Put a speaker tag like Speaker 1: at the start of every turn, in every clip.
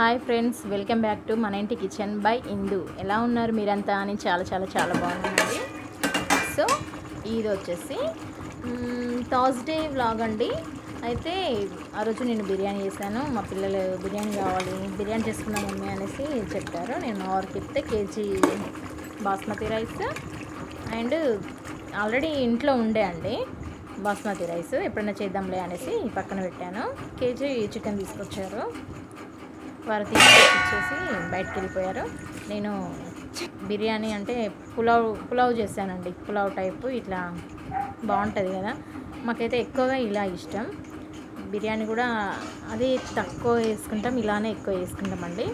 Speaker 1: Hi friends welcome back to మన ఇంటి kitchen by ఇందు. ఎలా ఉన్నారు మీరంతా? అని చాలా చాలా చాలా బాగున్నానండి. సో ఇది వచ్చేసి థర్స్డే వ్లాగ్ అండి. అయితే ఆ రోజు నేను బిర్యానీ చేశాను. మా పిల్లలు బిర్యానీ కావాలి బిర్యానీ చేసుకున్న మమ్మీ అనేసి చెప్పారు. నేను ఆరు చెప్తే KG basmati rice and already ఇంట్లో ఉండే అండి బాస్మతి రైస్. ఎప్పుడైనా చేద్దాంలే అనేసి పక్కన పెట్టాను. కేజీ చికెన్ తీసుకొచ్చారు. వారు తీసుకొచ్చేసి బయటకు వెళ్ళిపోయారు నేను బిర్యానీ అంటే పులావ్ పులావ్ చేశానండి. పులావ్ టైపు ఇట్లా బాగుంటుంది కదా. మాకైతే ఎక్కువగా ఇలా ఇష్టం. బిర్యానీ కూడా అది తక్కువ వేసుకుంటాం ఇలానే ఎక్కువ వేసుకుంటామండి.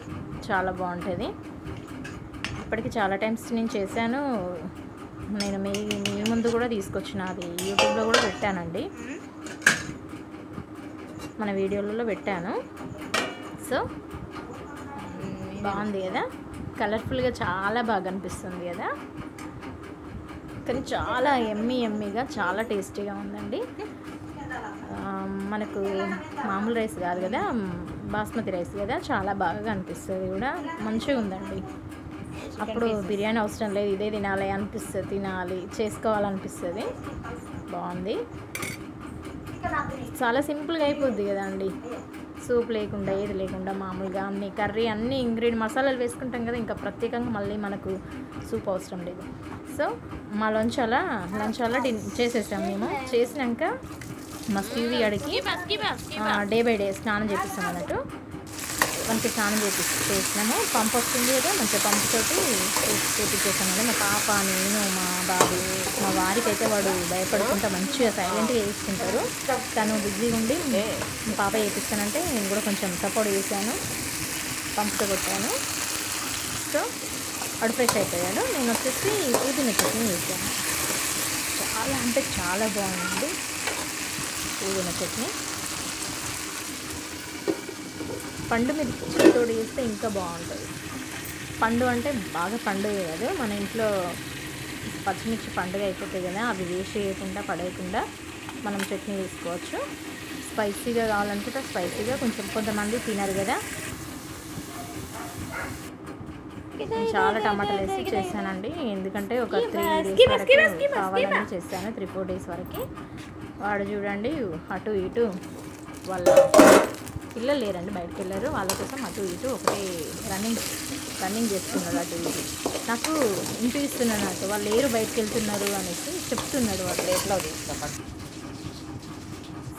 Speaker 1: చాలా బాగుంటుంది. ఇప్పటికి చాలా టైమ్స్ నేను చేశాను. నేను మీ మీ ముందు కూడా తీసుకొచ్చిన అది యూట్యూబ్లో కూడా పెట్టానండి. మన వీడియోలలో పెట్టాను. సో బాగుంది కదా? కలర్ఫుల్గా చాలా బాగా అనిపిస్తుంది కదా? కానీ చాలా ఎమ్మి ఎమ్మిగా చాలా టేస్టీగా ఉందండి. మనకు మామూలు రైస్ కాదు కదా? బాస్మతి రైస్ కదా? చాలా బాగా అనిపిస్తుంది కూడా. మంచిగా ఉందండి. అప్పుడు బిర్యానీ అవసరం లేదు. ఇదే తినాలి అనిపిస్తుంది. తినాలి. చేసుకోవాలనిపిస్తుంది. బాగుంది. చాలా సింపుల్గా అయిపోద్ది కదా అండి సూప్ లేకుండా ఏది లేకుండా మామూలుగా అన్ని కర్రీ అన్ని ఇంగ్రీడియంట్ మసాలాలు వేసుకుంటాం కదా ఇంకా ప్రత్యేకంగా మళ్ళీ మనకు సూప్ అవసరం లేదు. సో మా లంచ్ అలా లంచ్ అలా డిన్ చేసేసాం మేము. చేసినాక మా స్టీవీ అడిగి డే బై డే స్నానం చేపిస్తాం అన్నట్టు. మనకి స్నానం చేసి చేసినాము. పంపు వస్తుంది కదా మంచిగా పంపుతోటి చేపించేసాం కదా మా పాప నేను మా బాబు మా వారికి అయితే వాడు భయపడుకుంటా మంచిగా సైలెంట్గా వేసుకుంటారు తను బిజీగా ఉండి మా పాప చేపిస్తానంటే నేను కూడా కొంచెం సపోర్ట్ చేశాను. పంపుతో కొట్టాను. సో వాడు ఫ్రెష్ అయిపోయాడు. నేను వచ్చేసి పుదీన చట్నీ చేశాను. చాలా అంటే చాలా బాగుంది పుదీన చట్నీ పండు మిర్చితో చేస్తే ఇంకా బాగుంటుంది. పండు అంటే బాగా పండుగ కాదు మన ఇంట్లో పచ్చిమిర్చి పండుగ అయిపోతాయి కదా అవి వేస్ట్ చేయకుండా పడేయకుండా మనం చట్నీ వేసుకోవచ్చు స్పైసీగా కావాలనుకుంటే స్పైసీగా కొంచెం కొంతమంది తినరు కదా. నేను చాలా టమాటాలు వేసి చేశానండి. ఎందుకంటే ఒక త్రీ డేస్ వరకు కావాలని చేశాను. త్రీ ఫోర్ డేస్ వరకు. వాడు చూడండి అటు ఇటు వాళ్ళ పిల్లలు లేరండి బయటకు వెళ్ళారు. వాళ్ళ కోసం అటు ఇటు ఒకటే రన్నింగ్ రన్నింగ్ చేస్తున్నాడు అటు ఇటు. నాకు ఇంటూ ఇస్తున్నాడు అటు వాళ్ళు లేరు బయటకు వెళ్తున్నారు అనేసి చెప్తున్నాడు వాడు
Speaker 2: ప్లేట్లో తీసుకోండి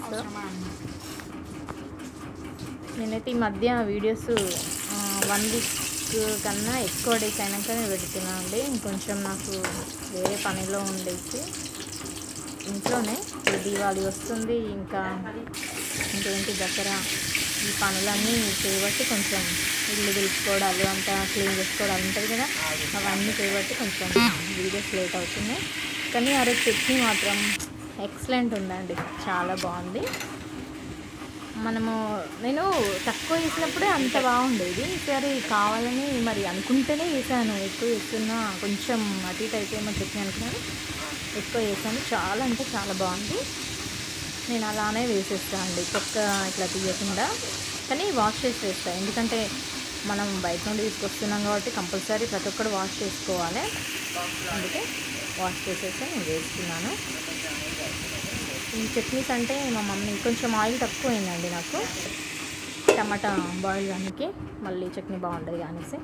Speaker 1: సో నేనైతే ఈ మధ్య వీడియోస్ వన్ వీక్ కన్నా ఎక్కువ డేస్ అయినాకనే పెడుతున్నాను అండి. ఇంకొంచెం నాకు వేరే పనిలో ఉండేసి ఇంట్లోనే దీవాళి వస్తుంది ఇంకా ఇంకేంటి దసరా? ఈ పనులన్నీ చేయబట్టి కొంచెం ఇల్లు దులుపుకోవడాలు అంతా క్లీన్ చేసుకోవడాలు ఉంటుంది కదా అవన్నీ చేయబట్టి కొంచెం వీడియోస్ లేట్ అవుతున్నాయి. కానీ ఆ రోజు చట్నీ మాత్రం ఎక్సలెంట్ ఉందండి చాలా బాగుంది. మనము నేను తక్కువ వేసినప్పుడే అంత బాగుండేది ఈసారి కావాలని మరి అనుకుంటేనే వేసాను ఎక్కువ వేస్తున్నా కొంచెం అటు ఇటు అయిపోయేమో చట్నీ అనుకున్నాను ఎక్కువ వేసాను చాలా అంటే చాలా బాగుంది. నేను అలానే వేసేస్తాను అండి. తొక్క ఇట్లా తీయకుండా. కానీ వాష్ చేసి వేస్తాను ఎందుకంటే మనం బయట నుండి తీసుకొస్తున్నాం కాబట్టి కంపల్సరీ ప్రతి ఒక్కరు వాష్ చేసుకోవాలి. అందుకే వాష్ చేసేసి నేను వేస్తున్నాను. ఈ చట్నీస్ అంటే మా మమ్మీ కొంచెం ఆయిల్ తక్కువ నాకు. టమాటా బాయిల్ దానికి మళ్ళీ చట్నీ బాగుంటుంది అనేసి.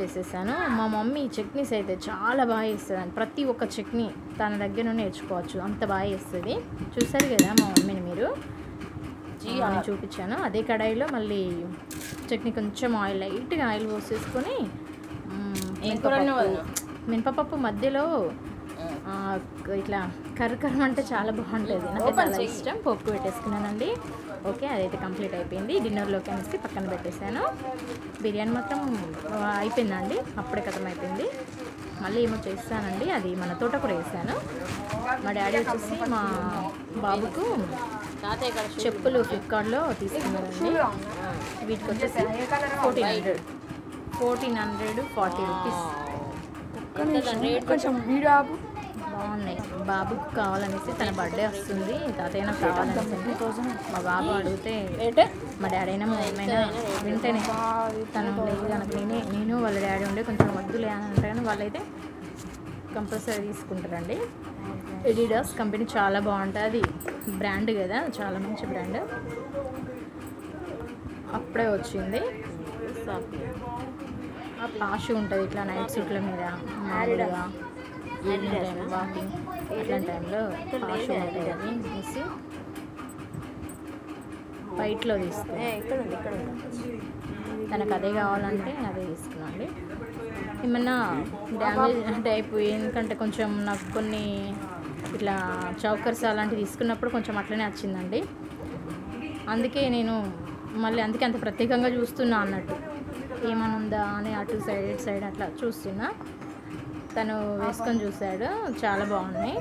Speaker 1: చేసేసాను. మా మమ్మీ చట్నీస్ అయితే చాలా బాగా వేస్తుంది ప్రతి ఒక్క చట్నీ తన దగ్గర నేర్చుకోవచ్చు. అంత బాగా వేస్తుంది చూసారు కదా మా మమ్మీని మీరు? ఆ, నేను చూపించాను. అదే కడాయిలో మళ్ళీ చట్నీ కొంచెం ఆయిల్ లైట్గా ఆయిల్ పోసేసుకొని మినపప్పు మధ్యలో ఇట్లా కర్ర కర్ర అంటే చాలా బాగుంటుంది నాకు చాలా. ఇష్టం. పప్పు పెట్టేసుకున్నానండి. ఓకే అదైతే కంప్లీట్ అయిపోయింది. డిన్నర్లోకి అనేసి పక్కన పెట్టేశాను. బిర్యానీ మాత్రం ఆ, అయిపోయిందండి. అప్పుడే కథం అయిపోయింది. మళ్ళీ ఏమో చేస్తానండి. అది మన తోటకూర వేసాను మా డాడీ వచ్చేసి మా బాబుకు చెప్పులు ఫ్లిప్కార్ట్లో తీసుకున్నారండి. వీటికి వచ్చేసి fourteen hundred fourteen hundred forty rupees
Speaker 3: కొంచెం వీడియో ఆపు.
Speaker 1: బాగున్నాయి. బాబుకి కావాలనేసి తన బర్త్డే వస్తుంది. తాతయ్య నాకు కావాలనేసి. మా బాబు అడిగితే మా డాడీ అయినా మా మమ్మీ వింటేనే తను లేదు కనుక నేనే నేను వాళ్ళ డాడీ ఉండే కొంచెం వద్దులే అని అంటే వాళ్ళైతే కంపల్సరీ తీసుకుంటారండి. ఎడిడాస్ కంపెనీ చాలా బాగుంటుంది. బ్రాండ్ కదా చాలా మంచి బ్రాండ్ అప్పుడే వచ్చింది. ఆ పాష్ ఉంటుంది ఇట్లా నైట్ సూట్ల మీద మామూలుగా. ఈవినింగ్ టైం వాకింగ్ అట్లాంటి టైంలో పాష్ ఉంటుంది తీసి వైట్లో తీసుకున్నాను
Speaker 2: ఇక్కడ ఇక్కడ
Speaker 1: తనకు అదే కావాలంటే అదే తీసుకున్నాండి ఏమన్నా డ్యామేజ్ టైప్ ఎందుకంటే కొంచెం నాకు కొన్ని ఇట్లా చౌకర్స్ అలాంటివి తీసుకున్నప్పుడు కొంచెం అట్లనే వచ్చిందండి. అందుకే నేను మళ్ళీ అందుకే అంత ప్రత్యేకంగా చూస్తున్నా అన్నట్టు. ఏమైనా ఉందా అని అటు సైడ్ ఇటు సైడ్ అట్లా చూస్తున్నా. తను వేసుకొని చూశాడు. చాలా బాగున్నాయి.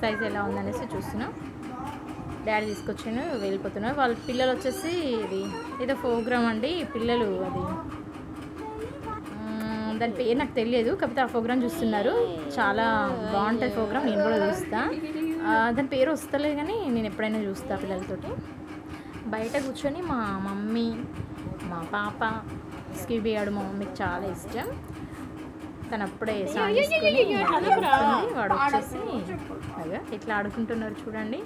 Speaker 1: సైజ్ ఎలా ఉందనేసి చూస్తున్నాం. డాడీ తీసుకొచ్చాను వెళ్ళిపోతున్నాను వాళ్ళ పిల్లలు వచ్చేసి ఇది ఏదో ప్రోగ్రామ్ అండి. పిల్లలు అది. దాని పేరు నాకు తెలియదు. కాకపోతే ఆ ప్రోగ్రామ్ చూస్తున్నారు. చాలా బాగుంటుంది ప్రోగ్రామ్ నేను కూడా చూస్తా. దాని పేరు వస్తలేదు కానీ నేను ఎప్పుడైనా చూస్తా పిల్లలతోటి. బయట కూర్చొని మా మమ్మీ మా పాప స్కీబీ ఆడు మా మమ్మీకి చాలా ఇష్టం. తను అప్పుడే. వాడు వచ్చేసి అగా ఇట్లా ఆడుకుంటున్నారు చూడండి.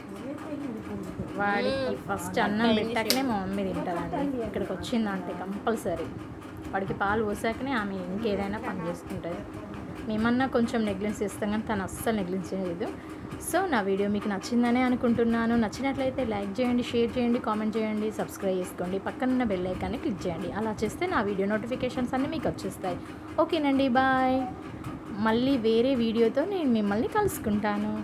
Speaker 1: వాడికి ఫస్ట్ అన్నం పెట్టాకనే మా మమ్మీ తింటుందండి. ఇక్కడికి వచ్చిందంటే కంపల్సరీ. వాడికి పాలు పోసాకనే ఆమె ఇంకేదైనా పని చేసుకుంటుంది. మేమన్నా కొంచెం నెగ్లెన్స్ చేస్తాం కానీ తను అస్సలు నెగ్లెన్స్ చేయలేదు. సో నా వీడియో మీకు నచ్చిందనే అనుకుంటున్నాను. నచ్చినట్లయితే లైక్ చేయండి షేర్ చేయండి కామెంట్ చేయండి సబ్స్క్రైబ్ చేసుకోండి. పక్కనున్న బెల్ ఐకాన్ని క్లిక్ చేయండి. అలా చేస్తే నా వీడియో నోటిఫికేషన్స్ అన్నీ మీకు వచ్చేస్తాయి. ఓకేనండి బాయ్. మళ్ళీ వేరే వీడియోతో నేను మిమ్మల్ని కలుసుకుంటాను.